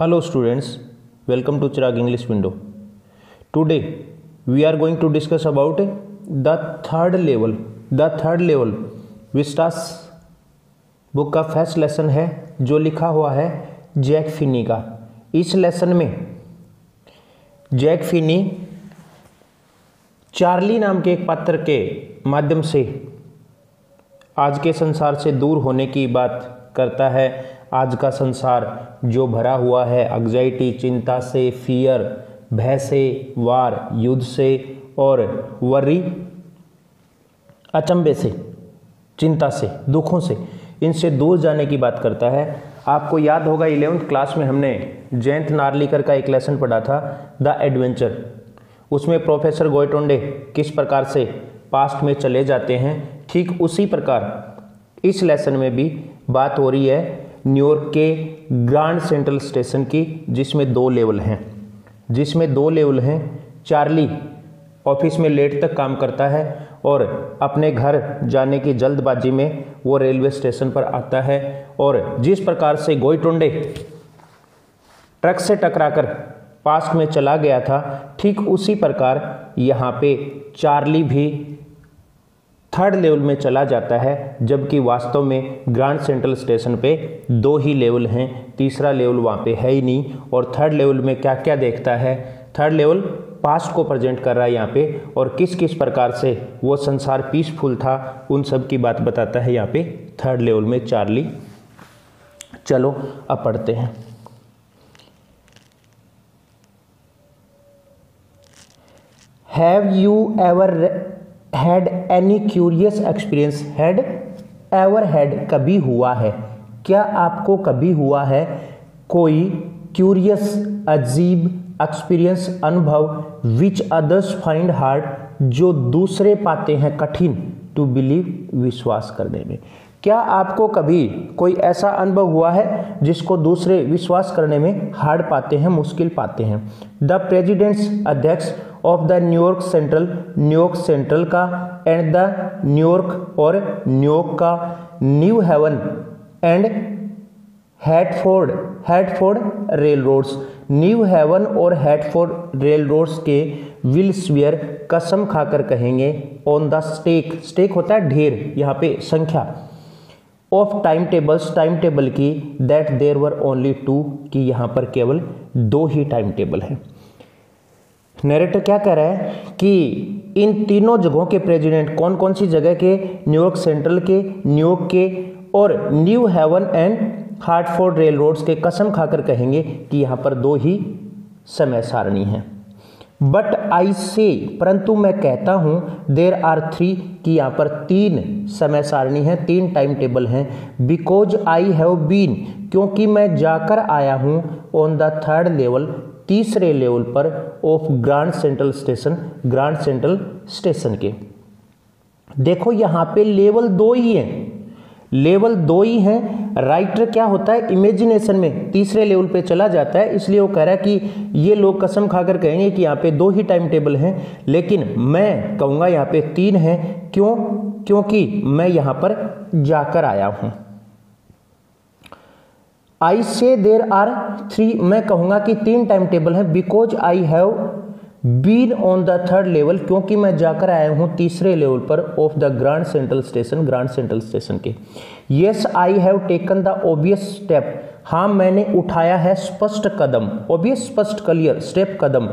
Hello students welcome to Chirag English window today we are going to discuss about the third level the third level Vistas book का first lesson है, जो लिखा हुआ है Jack Finney का। इस lesson में जैक फिनी चार्ली नाम के एक पात्र के माध्यम से आज के संसार से दूर होने की बात करता है। आज का संसार जो भरा हुआ है एग्जाइटी चिंता से फियर भय से, वार, युद्ध से और वरी अचंबे से, चिंता से, दुखों से, इनसे दूर जाने की बात करता है। आपको याद होगा इलेवंथ क्लास में हमने जयंत नार्लिकर का एक लेसन पढ़ा था द एडवेंचर उसमें प्रोफेसर गोयटोंडे किस प्रकार से पास्ट में चले जाते हैं, ठीक उसी प्रकार इस लेसन में भी बात हो रही है। न्यूयॉर्क के ग्रांड सेंट्रल स्टेशन की, जिसमें दो लेवल हैं। जिसमें दो लेवल हैं, चार्ली ऑफ़िस में लेट तक काम करता है और अपने घर जाने की जल्दबाजी में वो रेलवे स्टेशन पर आता है और जिस प्रकार से गोईटोंडे ट्रक से टकराकर पास्ट में चला गया था, ठीक उसी प्रकार यहाँ पे चार्ली भी थर्ड लेवल में चला जाता है, जबकि वास्तव में ग्रांड सेंट्रल स्टेशन पे दो ही लेवल हैं, तीसरा लेवल वहाँ पे है ही नहीं, और थर्ड लेवल में क्या क्या देखता है? थर्ड लेवल पास्ट को प्रेजेंट कर रहा है यहाँ पे, और किस किस प्रकार से वो संसार पीसफुल था, उन सब की बात बताता है यहाँ पे थर्ड लेवल में चार्ली। चलो, अब पढ़ते हैं। Have you ever had any curious experience had ever had कभी हुआ है? क्या आपको कभी हुआ है कोई क्यूरियस अजीब एक्सपीरियंस अनुभव विच अदर्स फाइंड हार्ड जो दूसरे पाते हैं कठिन टू बिलीव विश्वास करने में? क्या आपको कभी कोई ऐसा अनुभव हुआ है जिसको दूसरे विश्वास करने में हार्ड पाते हैं, मुश्किल पाते हैं? द प्रेजिडेंट्स अध्यक्ष of the New York Central New York Central का एंड द न्यूयॉर्क और न्यूयॉर्क का New Haven and Hartford Hartford railroads New Haven और हेडफोर्ड रेल रोड्स के विल स्वियर कसम खाकर कहेंगे ऑन द स्टेक स्टेक होता है ढेर, यहाँ पे संख्या। Of time tables time table की that there were only two कि यहाँ पर केवल दो ही टाइम टेबल हैं। नरेटर क्या कह रहा है? कि इन तीनों जगहों के प्रेसिडेंट कौन कौन सी जगह के न्यूयॉर्क सेंट्रल के न्यूयॉर्क के, और New Haven and Hartford railroads के कसम खाकर कहेंगे कि यहाँ पर दो ही समय सारणी हैं। बट आई से परंतु मैं कहता हूँ देर आर थ्री कि यहाँ पर तीन समय सारणी है, तीन टाइम टेबल हैं। बिकॉज़ आई हैव बीन क्योंकि मैं जाकर आया हूँ ऑन द थर्ड लेवल तीसरे लेवल पर of Grand Central Station Grand Central Station के। देखो यहाँ पे लेवल दो ही हैं। लेवल दो ही हैं। राइटर क्या होता है? इमेजिनेशन में तीसरे लेवल पे चला जाता है। इसलिए वो कह रहा है कि ये लोग कसम खाकर कहेंगे कि यहाँ पे दो ही टाइम टेबल हैं। लेकिन मैं कहूँगा यहाँ पे तीन हैं। क्यों? क्योंकि मैं यहाँ पर जाकर आया हूँ। आई से देर आर थ्री मैं कहूँगा कि तीन टाइम टेबल हैं। Because I have been on the third level क्योंकि मैं जाकर आया हूँ तीसरे लेवल पर of the Grand Central Station Grand Central Station के। Yes I have taken the obvious step हाँ मैंने उठाया है स्पष्ट कदम ओबियस स्पष्ट clear step Kadam.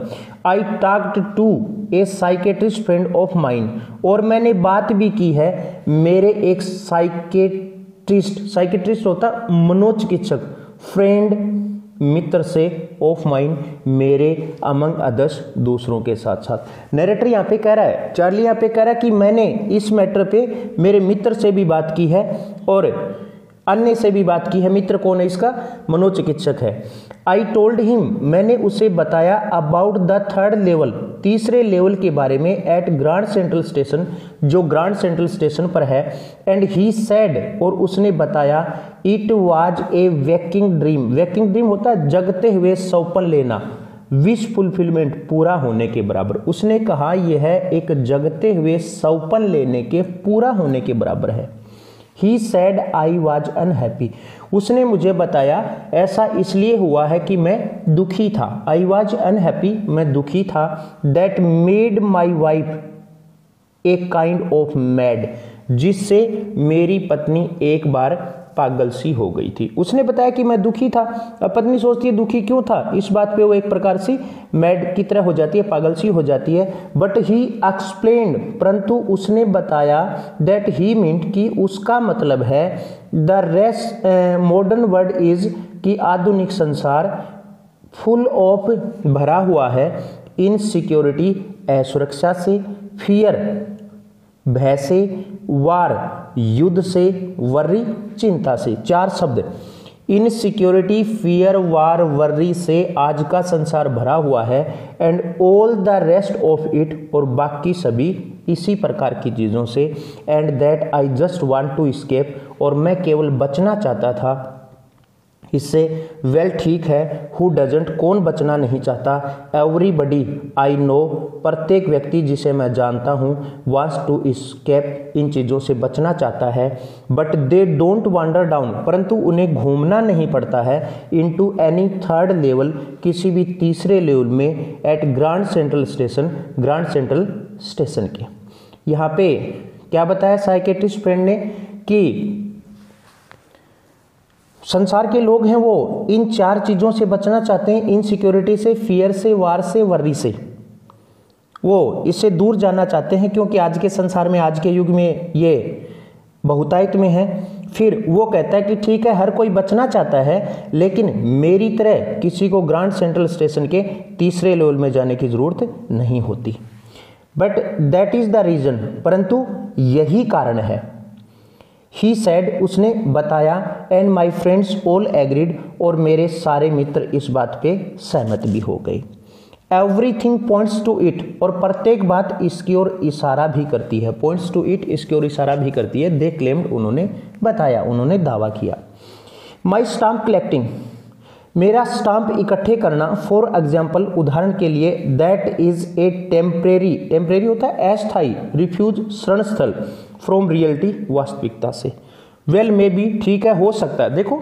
I talked to a psychiatrist friend of mind और मैंने बात भी की है मेरे एक साइकेट्रिस्ट साइकेट्रिस्ट होता, मनोचिकित्सक फ्रेंड मित्र से ऑफ़ माइंड मेरे अमंग अदर्स दूसरों के साथ साथ। नरेटर यहाँ पे कह रहा है चार्ली यहाँ पे कह रहा है कि मैंने इस मैटर पे मेरे मित्र से भी बात की है और अन्य से भी बात की है, मित्र कौन है इसका? मनोचिकित्सक है। आई टोल्ड हिम मैंने उसे बताया अबाउट द थर्ड लेवल तीसरे लेवल के बारे में एट ग्रांड सेंट्रल स्टेशन जो ग्रांड सेंट्रल स्टेशन पर है। एंड ही सैड और उसने बताया it was a waking dream waking dream होता है जगते हुए सौपन लेना विश फुलफिलमेंट पूरा होने के बराबर। उसने कहा, यह एक जगते हुए सौपन लेने के, पूरा होने के बराबर है। He said I was unhappy उसने मुझे बताया, ऐसा इसलिए हुआ है कि मैं दुखी था। आई वॉज़ अनहैप्पी मैं दुखी था। That made my wife a kind of mad जिससे मेरी पत्नी एक बार पागल सी हो गई थी। उसने बताया कि मैं दुखी था। अब पत्नी सोचती है, दुखी क्यों था? इस बात पे वो एक प्रकार से मैड की तरह हो जाती है पागल सी हो जाती है। बट ही एक्सप्लेन परंतु उसने बताया दैट ही मींट कि उसका मतलब है the race modern world is कि आधुनिक संसार फुल ऑफ़ भरा हुआ है। इनसिक्योरिटी असुरक्षा से फियर भय से वार युद्ध से वर्री चिंता से। चार शब्द। इनसिक्योरिटी फियर वार वर्री से आज का संसार भरा हुआ है and all the rest of it और बाकी सभी इसी प्रकार की चीज़ों से। And that I just want to escape और मैं केवल बचना चाहता था इससे, वेल, ठीक है हु डजेंट कौन बचना नहीं चाहता? एवरीबडी आई नो प्रत्येक व्यक्ति जिसे मैं जानता हूँ वांट्स टू स्केप इन चीज़ों से बचना चाहता है but they don't wander down परंतु उन्हें घूमना नहीं पड़ता है into any third level किसी भी तीसरे लेवल में at Grand Central Station Grand Central Station के। यहाँ पे क्या बताया साइकेट्रिस्ट फ्रेंड ने कि संसार के लोग हैं वो। इन चार चीज़ों से बचना चाहते हैं इनसिक्योरिटी से फियर से वार से वर्री से। वो इससे दूर जाना चाहते हैं क्योंकि आज के संसार में, आज के युग में ये बहुतायत में है। फिर वो कहता है कि ठीक है, हर कोई बचना चाहता है, लेकिन मेरी तरह किसी को ग्रांड सेंट्रल स्टेशन के तीसरे लेवल में जाने की ज़रूरत नहीं होती। But that is the reason परंतु यही कारण है। ही सैड उसने बताया and my friends all agreed और मेरे सारे मित्र इस बात पे सहमत भी हो गए। एवरीथिंग पॉइंट्स टू इट और प्रत्येक बात इसकी ओर इशारा भी करती है। पॉइंट्स टू इट इसकी ओर इशारा भी करती है। दे क्लेम्ड उन्होंने बताया, उन्होंने दावा किया। माई स्टाम्प कलेक्टिंग मेरा स्टाम्प इकट्ठे करना फॉर एग्ज़ाम्पल उदाहरण के लिए that is a temporary temporary होता है अस्थाई रिफ्यूज शरण स्थल। फ्रॉम रियलिटी वास्तविकता से। वेल मे बी ठीक है हो सकता है। देखो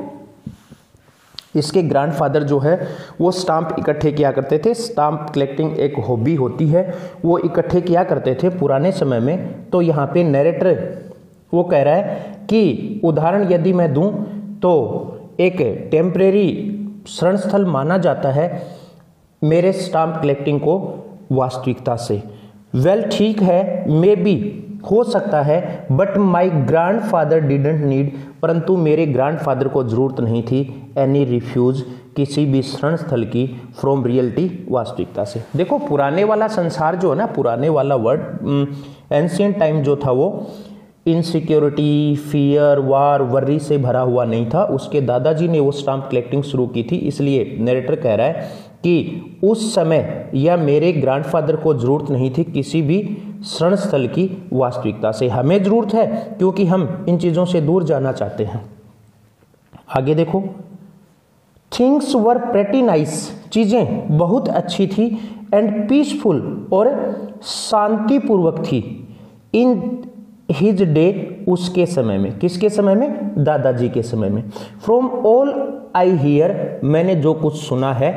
इसके ग्रैंडफादर जो है वो स्टाम्प इकट्ठे किया करते थे। स्टाम्प कलेक्टिंग एक हॉबी होती है। वो इकट्ठे किया करते थे पुराने समय में। तो यहाँ पे नरेटर वो कह रहा है कि उदाहरण यदि मैं दूँ तो एक टेम्परेरी शरण स्थल माना जाता है मेरे स्टाम्प कलेक्टिंग को वास्तविकता से। वेल well, ठीक है मे बी हो सकता है but my grandfather didn't need परंतु मेरे ग्रांड फादर को ज़रूरत नहीं थी एनी रिफ्यूज़ किसी भी शरण स्थल की फ्रॉम रियलिटी वास्तविकता से। देखो, पुराने वाला संसार जो है ना, पुराने वाला वर्ड एंशियंट टाइम जो था वो इनसिक्योरिटी फियर वार वर्री से भरा हुआ नहीं था। उसके दादाजी ने वो स्टाम्प कलेक्टिंग शुरू की थी, इसलिए नरेटर कह रहा है कि उस समय या मेरे ग्रैंडफादर को ज़रूरत नहीं थी किसी भी शरण स्थल की वास्तविकता से हमें ज़रूरत है, क्योंकि हम इन चीज़ों से दूर जाना चाहते हैं। आगे देखो। थिंग्स वर प्रेटी नाइस चीज़ें बहुत अच्छी थी एंड पीसफुल और शांतिपूर्वक थी। इन हिज डे उसके समय में। किसके समय में? दादाजी के समय में। फ्रॉम ऑल आई हियर मैंने जो कुछ सुना है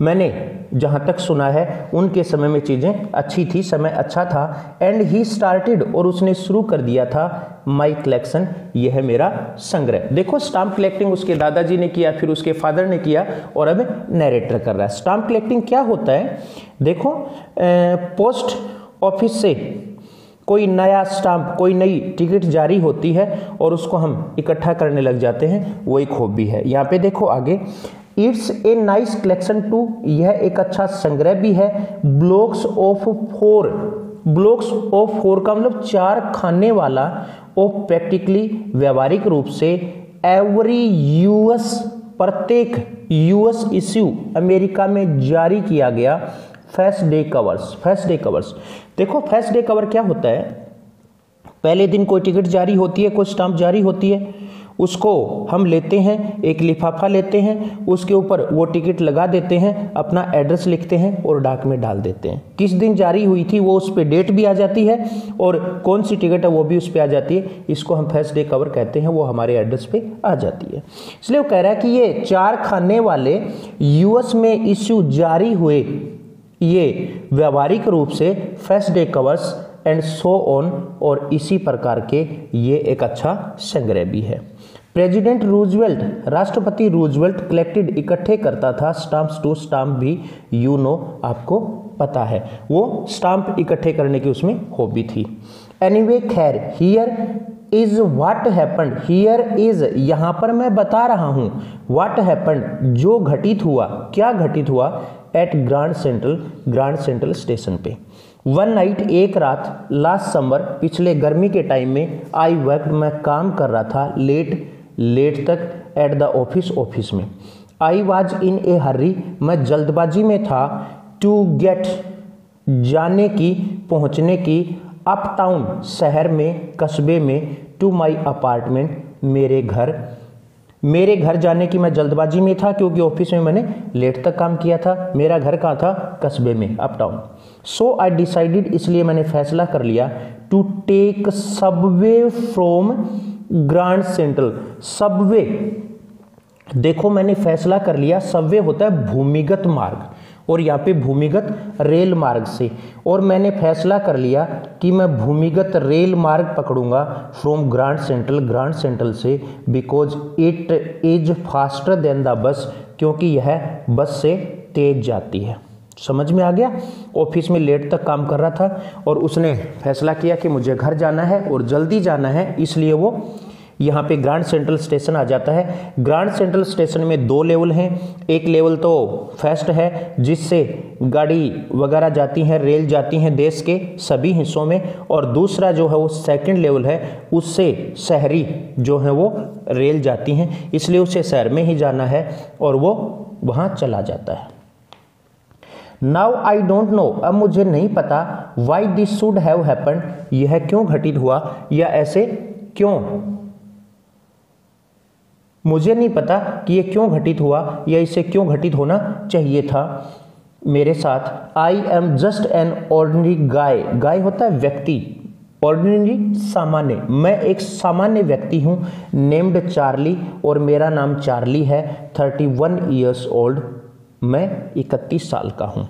मैंने जहाँ तक सुना है, उनके समय में चीज़ें अच्छी थी, समय अच्छा था। एंड ही स्टार्टेड और उसने शुरू कर दिया था माई कलेक्शन यह है मेरा संग्रह। देखो स्टाम्प कलेक्टिंग उसके दादाजी ने किया, फिर उसके फादर ने किया और अब नरेटर कर रहा है। स्टाम्प कलेक्टिंग क्या होता है? देखो पोस्ट ऑफ़िस से कोई नया स्टाम्प कोई नई टिकट जारी होती है और उसको हम इकट्ठा करने लग जाते हैं, वो एक हॉबी है। यहाँ पे देखो आगे it's a nice collection too. यह एक अच्छा संग्रह भी है। Blocks of four. Blocks of four का मतलब चार खाने वाला ऑफ़ प्रैक्टिकली व्यवहारिक रूप से एवरी यूएस, प्रत्येक यूएस इश्यू अमेरिका में जारी किया गया first day covers, first day covers. देखो, फ़र्स्ट डे कवर क्या होता है? पहले दिन कोई टिकट जारी होती है, कोई स्टाम्प जारी होती है। उसको हम लेते हैं, एक लिफाफा लेते हैं, उसके ऊपर वो टिकट लगा देते हैं, अपना एड्रेस लिखते हैं और डाक में डाल देते हैं। किस दिन जारी हुई थी वो उस पर डेट भी आ जाती है और कौन सी टिकट है वो भी उस पर आ जाती है। इसको हम फ़र्स्ट डे कवर कहते हैं, वो हमारे एड्रेस पे आ जाती है। इसलिए वो कह रहा है कि ये चार खाने वाले यूएस में इश्यू जारी हुए, ये व्यवहारिक रूप से first day covers and so on और इसी प्रकार के ये एक अच्छा संग्रह भी है। प्रेसिडेंट रूजवेल्ट राष्ट्रपति रूजवेल्ट कलेक्टेड इकट्ठे करता था स्टाम्प्स टू स्टाम्प भी यू नो आपको पता है। वो स्टाम्प इकट्ठे करने की उसमें हॉबी थी। एनीवे anyway, खैर here is what happen here is यहाँ पर मैं बता रहा हूँ वाट हैपन जो घटित हुआ क्या घटित हुआ at Grand Central Grand Central Station पे। वन नाइट एक रात लास्ट समर पिछले गर्मी के टाइम में आई वर्क मैं काम कर रहा था लेट लेट तक एट द ऑफ़िस ऑफ़िस में। आई वाज इन ए हर्री, मैं जल्दबाजी में था टू गेट जाने की, पहुँचने की अप टाउन शहर में, कस्बे में टू माई अपार्टमेंट मेरे घर। मेरे घर जाने की मैं जल्दबाजी में था, क्योंकि ऑफ़िस में मैंने लेट तक काम किया था। मेरा घर कहाँ था? कस्बे में uptown so I decided इसलिए मैंने फैसला कर लिया to take subway from Grand Central, subway. देखो, मैंने फैसला कर लिया, सबवे होता है भूमिगत मार्ग और यहाँ पे भूमिगत रेल मार्ग से। और मैंने फैसला कर लिया कि मैं भूमिगत रेल मार्ग पकड़ूँगा from Grand Central Grand Central से because it is faster than the bus क्योंकि यह बस से तेज जाती है। समझ में आ गया? ऑफ़िस में लेट तक काम कर रहा था और उसने फैसला किया कि मुझे घर जाना है और जल्दी जाना है, इसलिए वो यहाँ पे ग्रांड सेंट्रल स्टेशन आ जाता है। ग्रांड सेंट्रल स्टेशन में दो लेवल हैं। एक लेवल तो फ़र्स्ट है, जिससे गाड़ी वगैरह जाती हैं, रेल जाती हैं देश के सभी हिस्सों में, और दूसरा जो है वो सेकंड लेवल है, उससे शहरी जो है वो रेल जाती हैं, इसलिए उसे शहर में ही जाना है और वो वहाँ चला जाता है। नाउ आई डोंट नो अब मुझे नहीं पता why this should have happen यह क्यों घटित हुआ? या ऐसे क्यों? मुझे नहीं पता कि यह क्यों घटित हुआ या इसे क्यों घटित होना चाहिए था। मेरे साथ I am just an ordinary guy guy होता है व्यक्ति। ऑर्डिनरी सामान्य। मैं एक सामान्य व्यक्ति हूँ। नेम्ड चार्ली और मेरा नाम चार्ली है। थर्टी वन ईयर्स ओल्ड मैं इकतीस साल का हूँ।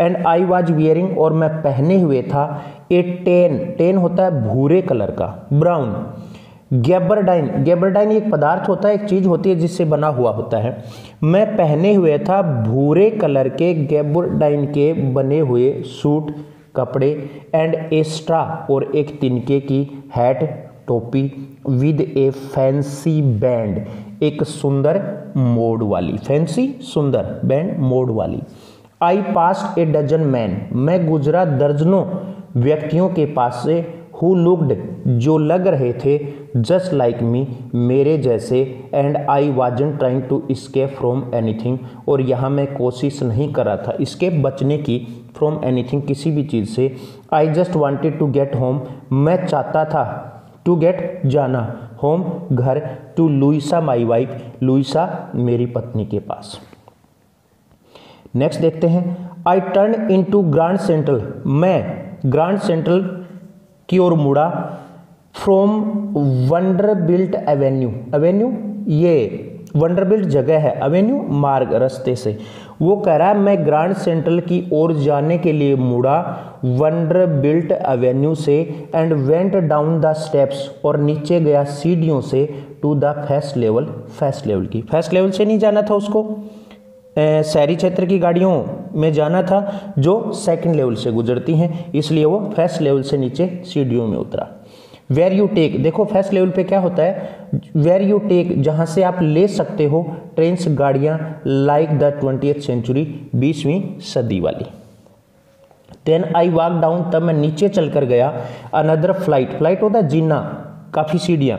एंड आई वॉज़ वियरिंग और मैं पहने हुए था ए टेन टेन होता है भूरे कलर का ब्राउन गैबरडाइन गैबरडाइन एक पदार्थ होता है, एक चीज़ होती है जिससे बना हुआ होता है। मैं पहने हुए था भूरे कलर के गैबरडाइन के बने हुए सूट, कपड़े एंड एस्ट्रा और एक तिनके की हैट टोपी विद ए फैंसी बैंड एक सुंदर मोड वाली फैंसी सुंदर बैंड मोड वाली। I passed a dozen man मैं गुजरा दर्जनों व्यक्तियों के पास से हु लुकड जो लग रहे थे जस्ट लाइक मी मेरे जैसे and I wasn't trying to escape from anything और यहाँ मैं कोशिश नहीं कर रहा था स्केप बचने की फ्रॉम एनीथिंग किसी भी चीज़ से। I just wanted to get home मैं चाहता था टू गेट जाना। होम घर to Louisa my wife Louisa मेरी पत्नी के पास। नेक्स्ट देखते हैं। I turn into Grand Central मैं ग्रांड सेंट्रल की ओर मुड़ा फ्रॉम वंडरबिल्ट एवेन्यू एवेन्यू ये वंडरबिल्ट जगह है। एवेन्यू मार्ग, रास्ते से। वो कह रहा है, मैं ग्रांड सेंट्रल की ओर जाने के लिए मुड़ा वंडर बिल्ट एवेन्यू से, and went down the steps और नीचे गया सीढ़ियों से to the first level first level की। फ़र्स्ट लेवल से नहीं जाना था उसको। शहरी क्षेत्र की गाड़ियों में जाना था, जो सेकंड लेवल से गुजरती हैं, इसलिए वो फ़र्स्ट लेवल से नीचे सीढ़ियों में उतरा। वेर यू टेक देखो फ़र्स्ट लेवल पे क्या होता है? वेर यू टेक जहाँ से आप ले सकते हो ट्रेन्स गाड़ियाँ लाइक द ट्वेंटी सेंचुरी बीसवीं सदी वाली। देन आई वॉक डाउन तब मैं नीचे चल कर गया अनदर फ़्लाइट फ़्लाइट होता है जीना, काफ़ी सीढ़ियाँ।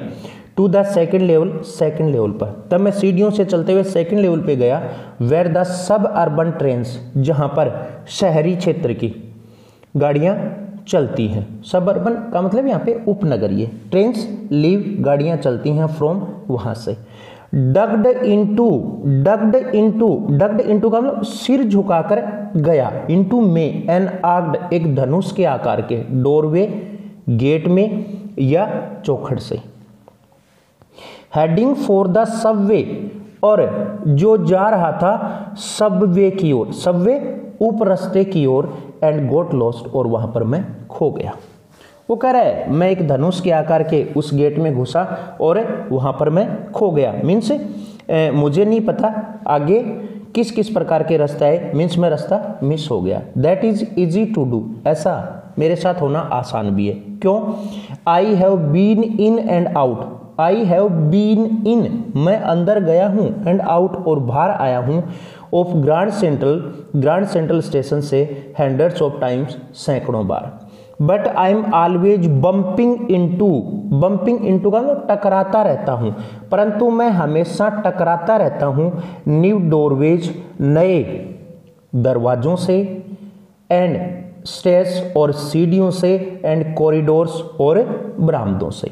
To the second level second level पर। तब मैं सीढ़ियों से चलते हुए सेकेंड लेवल पे गया where the suburban trains जहाँ पर शहरी क्षेत्र की गाड़ियाँ चलती हैं। सबर्बन का मतलब यहाँ पे उपनगरीय। ट्रेन्स लीव गाड़ियाँ चलती हैं फ्रॉम वहाँ से। Ducked into ducked into ducked into का मतलब सिर झुकाकर गया। इनटू में एन आग्ड, एक धनुष के आकार के। डोरवे गेट में या चौखट से। हेडिंग फॉर द सबवे और जो जा रहा था सबवे की ओर सबवे उप रस्ते की ओर एंड गोट लॉस्ट और वहाँ पर मैं खो गया। वो कह रहा है, मैं एक धनुष के आकार के उस गेट में घुसा और वहाँ पर मैं खो गया। मीन्स मुझे नहीं पता आगे किस किस प्रकार के रास्ता है मीन्स, में रास्ता मिस हो गया। That is easy to do ऐसा मेरे साथ होना आसान भी है। क्यों? I have been in and out I have been in मैं अंदर गया हूँ एंड आउट और बाहर आया हूँ। Of Grand Central Grand Central Station से हंड्रेड्स ऑफ़ टाइम्स सैकड़ों बार। But I am always bumping into bumping into का मतलब टकराता रहता हूँ। परंतु मैं हमेशा टकराता रहता हूँ न्यू डोरवेज नए दरवाजों से एंड स्टेस और सीढ़ियों से एंड कॉरिडोर्स और बरामदों से।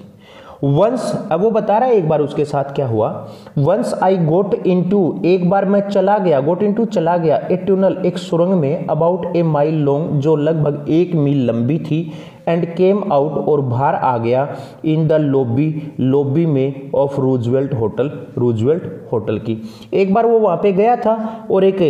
वंस अब वो बता रहा है एक बार उसके साथ क्या हुआ। वंस आई गोट इनटू एक बार मैं चला गया गोट इनटू चला गया ए ट्यूनल एक सुरंग में अबाउट ए माइल लॉन्ग जो लगभग एक मील लंबी थी एंड केम आउट और बाहर आ गया इन द लॉबी लॉबी में of Roosevelt Hotel Roosevelt Hotel की। एक बार वो वहाँ पे गया था और एक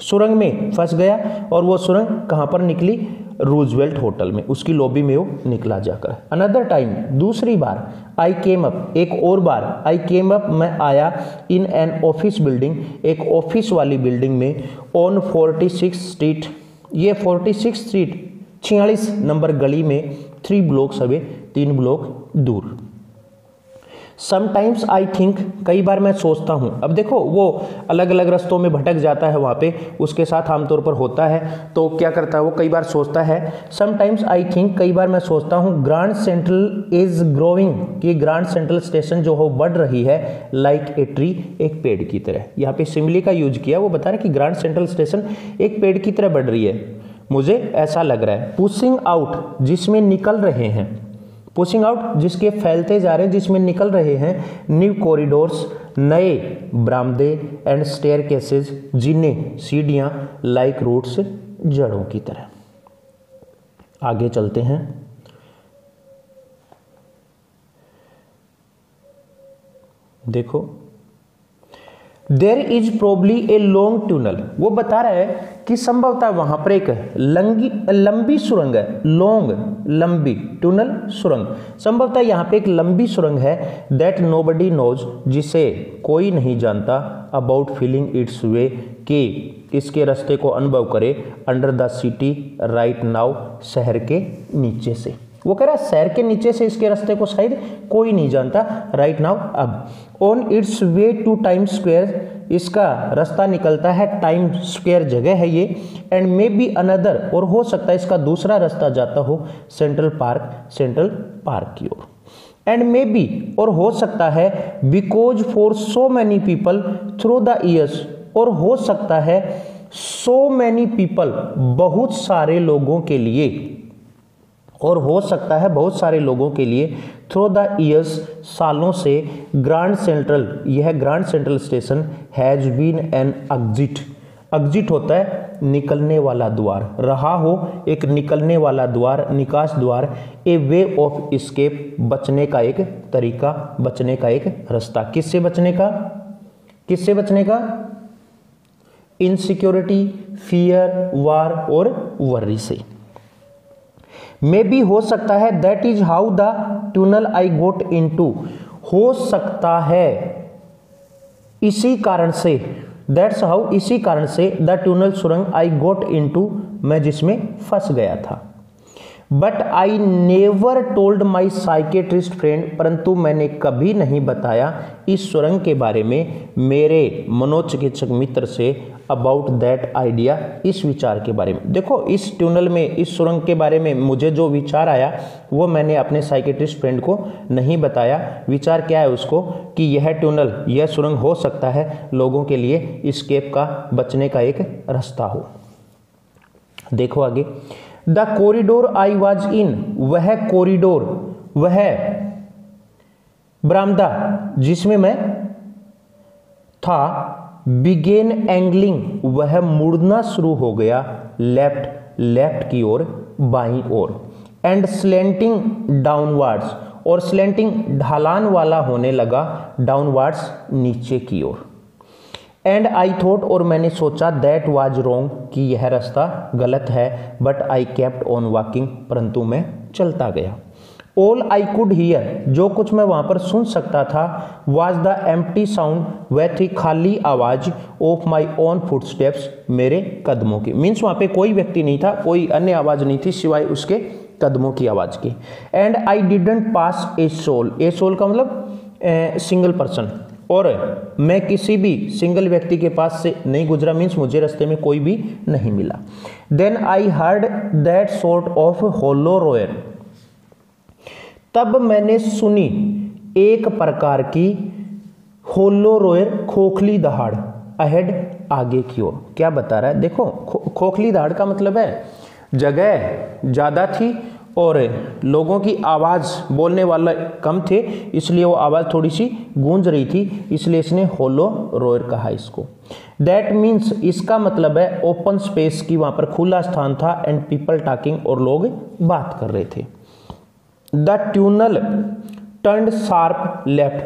सुरंग में फंस गया और वो सुरंग कहाँ पर निकली? रूजवेल्ट होटल में। उसकी लॉबी में वो निकला जाकर। अनदर टाइम दूसरी बार आई केम अप एक और बार आई केम अप मैं आया इन एन ऑफ़िस बिल्डिंग एक ऑफ़िस वाली बिल्डिंग में ऑन फोर्टी सिक्स स्ट्रीट ये फोर्टी सिक्स स्ट्रीट छियालीस नंबर गली में थ्री ब्लॉक्स अवे तीन ब्लॉक दूर। समटाइम्स आई थिंक कई बार मैं सोचता हूँ। अब देखो, वो अलग अलग रस्तों में भटक जाता है वहाँ पे, उसके साथ आमतौर पर होता है तो क्या करता है वो? कई बार सोचता है। समटाइम्स आई थिंक कई बार मैं सोचता हूँ ग्रांड सेंट्रल इज़ ग्रोइंग कि ग्रांड सेंट्रल स्टेशन जो हो, बढ़ रही है लाइक ए ट्री एक पेड़ की तरह। यहाँ पे सिमली का यूज़ किया, वो बता रहे कि ग्रांड सेंट्रल स्टेशन एक पेड़ की तरह बढ़ रही है। मुझे ऐसा लग रहा है। पुशिंग आउट जिसमें निकल रहे हैं पुशिंग आउट जिसके फैलते जा रहे हैं, जिसमें निकल रहे हैं न्यू कॉरिडोर्स नए बरामदे एंड स्टेयर केसेज जिन्हें सीढ़ियाँ लाइक रूट्स जड़ों की तरह। आगे चलते हैं। देखो। There is probably a long tunnel वो बता रहा है कि संभवतः वहाँ पर एक लंगी, लंबी सुरंग है लॉन्ग लंबी ट्यूनल सुरंग। संभवतः यहाँ पे एक लंबी सुरंग है दैट नो बडी नोज़ जिसे कोई नहीं जानता अबाउट फीलिंग इट्स वे कि इसके रास्ते को अनुभव करे under the city right now शहर के नीचे से। वो कह रहा है, शहर के नीचे से इसके रास्ते को शायद कोई नहीं जानता राइट नाउ अब। On its way to Times Square इसका रास्ता निकलता है टाइम स्क्वेयर जगह है ये एंड मे बी अनदर और हो सकता है इसका दूसरा रास्ता जाता हो सेंट्रल पार्क सेंट्रल पार्क की ओर। एंड मे बी और हो सकता है because for so many people through the years और हो सकता है सो मैनी पीपल बहुत सारे लोगों के लिए और हो सकता है बहुत सारे लोगों के लिए थ्रू द ईयर्स सालों से ग्रांड सेंट्रल यह Grand Central Station has been an exit exit होता है निकलने वाला द्वार। रहा हो एक निकलने वाला द्वार, निकास द्वार ए वे ऑफ़ स्केप बचने का एक तरीका, बचने का एक रास्ता। किससे बचने का? किससे बचने का? इनसिक्योरिटी फियर वार और वर्री से। मे बी हो सकता है that is how the tunnel I got into हो सकता है। इसी कारण से दैट्स हाउ इसी कारण से द ट्यूनल सुरंग आई गोट इन टू मैं जिसमें फंस गया था। But I never told my psychiatrist friend परंतु मैंने कभी नहीं बताया इस सुरंग के बारे में मेरे मनोचिकित्सक मित्र से अबाउट दैट आइडिया इस विचार के बारे में। देखो, इस ट्यूनल में, इस सुरंग के बारे में मुझे जो विचार आया, वो मैंने अपने साइकेट्रिस्ट फ्रेंड को नहीं बताया। विचार क्या है उसको? कि यह ट्यूनल यह सुरंग हो सकता है लोगों के लिए स्केप का, बचने का एक रास्ता हो। देखो आगे। The corridor I was in वह कॉरिडोर वह बरामदा जिसमें मैं था बिगेन एंगलिंग, वह मुड़ना शुरू हो गया लेफ़्ट लेफ़्ट की ओर, बाई ओर। एंड स्लेंटिंग डाउनवर्ड्स, और स्लेंटिंग ढालान वाला होने लगा डाउनवर्ड्स नीचे की ओर। एंड आई थॉट, और मैंने सोचा दैट वाज रोंग कि यह रास्ता गलत है but I kept on walking परंतु मैं चलता गया। ऑल आई कुड हीयर जो कुछ मैं वहाँ पर सुन सकता था वाज द एम्प्टी साउंड वह थी खाली आवाज़ of my own foot steps मेरे कदमों की। मीन्स वहाँ पे कोई व्यक्ति नहीं था, कोई अन्य आवाज़ नहीं थी सिवाय उसके कदमों की आवाज़ की। And I didn't pass a soul a soul का मतलब सिंगल पर्सन और मैं किसी भी सिंगल व्यक्ति के पास से नहीं गुजरा मीन्स मुझे रास्ते में कोई भी नहीं मिला। Then I heard that sort of hollow roar तब मैंने सुनी एक प्रकार की होलो रोयर खोखली दहाड़ अहेड आगे की ओर। क्या बता रहा है? देखो खो, खोखली दहाड़ का मतलब है जगह ज़्यादा थी और लोगों की आवाज़ बोलने वाला कम थे इसलिए वो आवाज़ थोड़ी सी गूंज रही थी इसलिए इसने होलो रोयर कहा इसको। दैट मीन्स इसका मतलब है ओपन स्पेस की वहाँ पर खुला स्थान था एंड पीपल टॉकिंग और लोग बात कर रहे थे। The tunnel turn sharp left.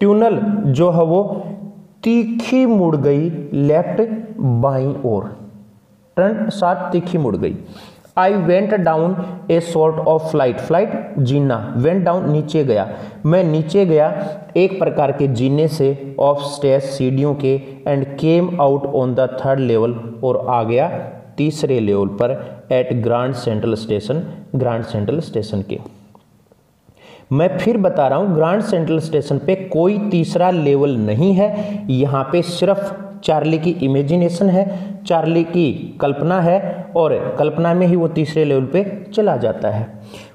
Tunnel जो है वो तीखी मुड़ गई लेफ़्ट बाई ओर। टर्न शार्प तीखी मुड़ गई। I went down a sort of flight flight Jeena. Went down नीचे गया। मैं नीचे गया एक प्रकार के जीने से ऑफ़ स्टेज सीढ़ियों के and came out on the third level और आ गया तीसरे लेवल पर at Grand Central Station Grand Central Station के। मैं फिर बता रहा हूँ, ग्रांड सेंट्रल स्टेशन पे कोई तीसरा लेवल नहीं है। यहाँ पे सिर्फ़ चार्ली की इमेजिनेशन है, चार्ली की कल्पना है और कल्पना में ही वो तीसरे लेवल पे चला जाता है।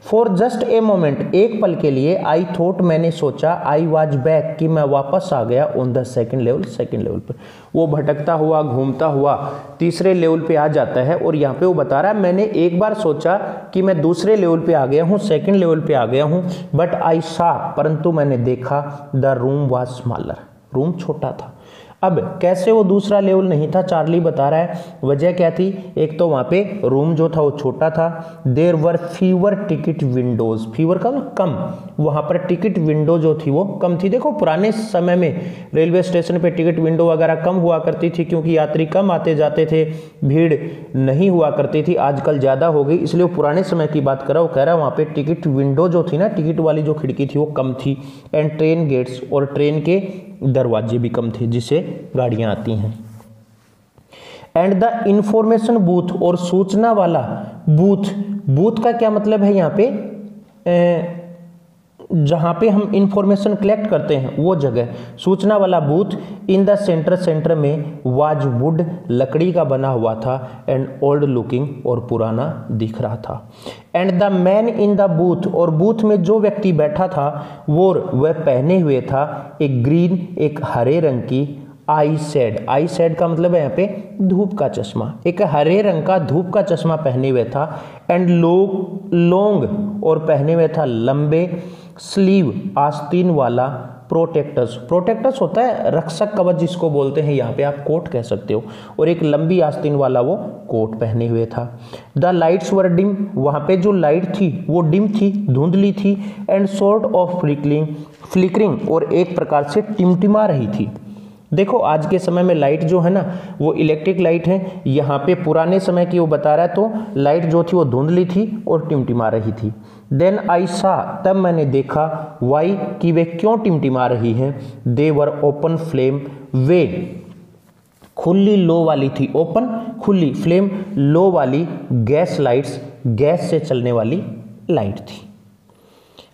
फॉर जस्ट ए मोमेंट एक पल के लिए आई थॉट मैंने सोचा आई वॉज़ बैक कि मैं वापस आ गया on the second level second level पर। वो भटकता हुआ, घूमता हुआ, तीसरे लेवल पे आ जाता है और यहाँ पे वो बता रहा है, मैंने एक बार सोचा कि मैं दूसरे लेवल पे आ गया हूँ सेकेंड लेवल पे आ गया हूँ बट आई सा परंतु मैंने देखा the room was smaller room छोटा था। अब कैसे वो दूसरा लेवल नहीं था, चार्ली बता रहा है। वजह क्या थी? एक तो वहाँ पे रूम जो था वो छोटा था। There were fewer ticket windows fewer का मतलब कम। वहाँ पर टिकट विंडो जो थी वो कम थी। देखो, पुराने समय में रेलवे स्टेशन पे टिकट विंडो वगैरह कम हुआ करती थी क्योंकि यात्री कम आते जाते थे। भीड़ नहीं हुआ करती थी। आजकल ज़्यादा हो गई। इसलिए पुराने समय की बात कर रहा वो कह रहा है, वहाँ पे टिकट विंडो जो थी ना टिकट वाली जो खिड़की थी वो कम थी। एंड ट्रेन गेट्स और ट्रेन के दरवाजे भी कम थे जिससे गाड़ियाँ आती हैं। एंड द इंफॉर्मेशन बूथ और सूचना वाला बूथ बूथ का क्या मतलब है यहाँ पे? जहाँ पे हम इंफॉर्मेशन कलेक्ट करते हैं, वो जगह। सूचना वाला booth in the centre centre में वाज वुड लकड़ी का बना हुआ था एंड ओल्ड लुकिंग और पुराना दिख रहा था। And the man in the booth और बूथ में जो व्यक्ति बैठा था, वो वह पहने हुए था एक ग्रीन एक हरे रंग की आई सेड आई सेड का मतलब है यहाँ पे धूप का चश्मा। एक हरे रंग का धूप का चश्मा पहने हुए था एंड लोग लॉन्ग और पहने हुए था लंबे स्लीव, आस्तीन वाला प्रोटेक्टर्स प्रोटेक्टर्स होता है रक्षक कवच जिसको बोलते हैं, यहाँ पे आप कोट कह सकते हो। और एक लंबी आस्तीन वाला वो कोट पहने हुए था। द लाइट्स वर डिम वहाँ पे जो लाइट थी, वो डिम थी, धुंधली थी and sort of flickering flickering और एक प्रकार से टिमटिमा रही थी। देखो, आज के समय में लाइट जो है ना, वो इलेक्ट्रिक लाइट है। यहाँ पे पुराने समय की वो बता रहा है तो लाइट जो थी वो धुंधली थी और टिमटिमा रही थी। देन आई सा तब मैंने देखा वाई कि वे क्यों टिमटिमा रही हैं? दे वर ओपन फ्लेम वे खुली लो वाली थी ओपन खुली फ्लेम लो वाली गैस लाइट्स गैस से चलने वाली लाइट थी।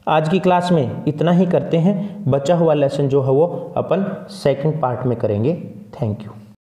आज की क्लास में इतना ही करते हैं। बचा हुआ लेसन जो है वो अपन सेकंड पार्ट में करेंगे। Thank you